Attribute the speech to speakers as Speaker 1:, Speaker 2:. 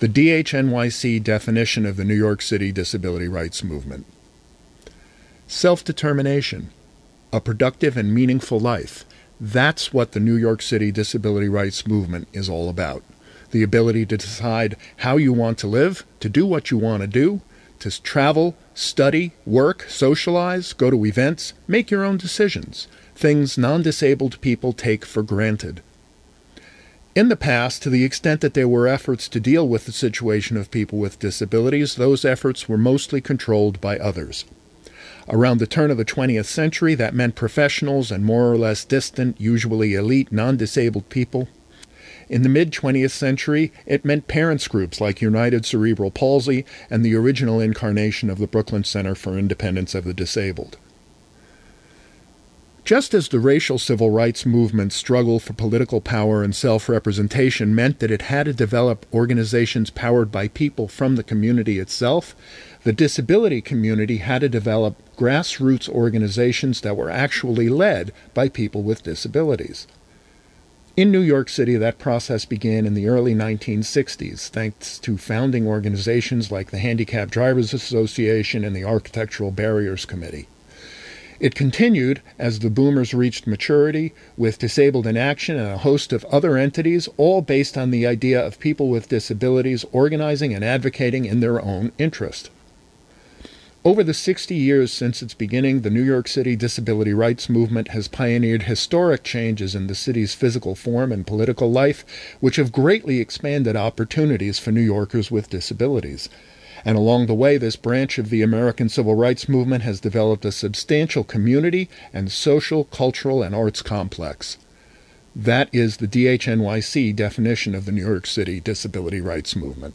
Speaker 1: The DHNYC definition of the New York City disability rights movement. Self determination, a productive and meaningful life. That's what the New York City disability rights movement is all about. The ability to decide how you want to live, to do what you want to do, to travel, study, work, socialize, go to events, make your own decisions, things non disabled people take for granted. In the past, to the extent that there were efforts to deal with the situation of people with disabilities, those efforts were mostly controlled by others. Around the turn of the 20th century, that meant professionals and more or less distant, usually elite, non disabled people. In the mid 20th century, it meant parents groups like United Cerebral Palsy and the original incarnation of the Brooklyn Center for Independence of the Disabled. Just as the racial civil rights movement's struggle for political power and self representation meant that it had to develop organizations powered by people from the community itself, the disability community had to develop grassroots organizations that were actually led by people with disabilities. In New York City, that process began in the early 1960s, thanks to founding organizations like the Handicapped Drivers Association and the Architectural Barriers Committee. It continued as the boomers reached maturity with Disabled in Action and a host of other entities, all based on the idea of people with disabilities organizing and advocating in their own interest. Over the 60 years since its beginning, the New York City disability rights movement has pioneered historic changes in the city's physical form and political life, which have greatly expanded opportunities for New Yorkers with disabilities. And along the way, this branch of the American civil rights movement has developed a substantial community and social, cultural, and arts complex. That is the DHNYC definition of the New York City disability rights movement.